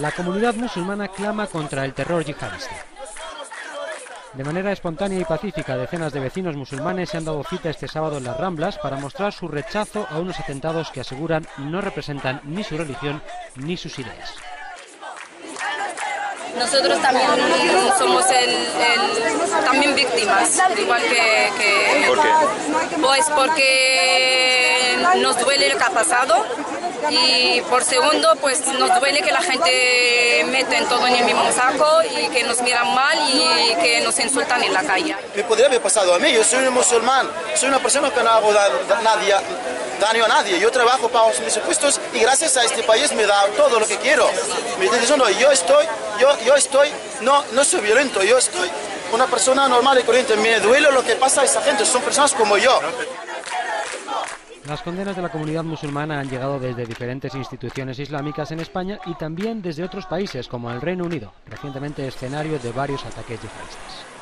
La comunidad musulmana clama contra el terror yihadista. De manera espontánea y pacífica, decenas de vecinos musulmanes se han dado cita este sábado en las Ramblas para mostrar su rechazo a unos atentados que aseguran no representan ni su religión ni sus ideas. Nosotros también somos también víctimas, igual que, que... ¿Por qué? Pues porque nos duele lo que ha pasado y por segundo pues nos duele que la gente mete todo en el mismo saco y que nos miran mal y que nos insultan en la calle. Me podría haber pasado a mí, yo soy un musulmán, soy una persona que no hago nadie, daño a nadie, yo trabajo, pago mis impuestos y gracias a este país me da todo lo que quiero. Me estoy diciendo, yo estoy, yo, yo estoy, no, no soy violento, yo estoy una persona normal y corriente, me duele lo que pasa a esa gente, son personas como yo. Las condenas de la comunidad musulmana han llegado desde diferentes instituciones islámicas en España y también desde otros países como el Reino Unido, recientemente escenario de varios ataques yihadistas.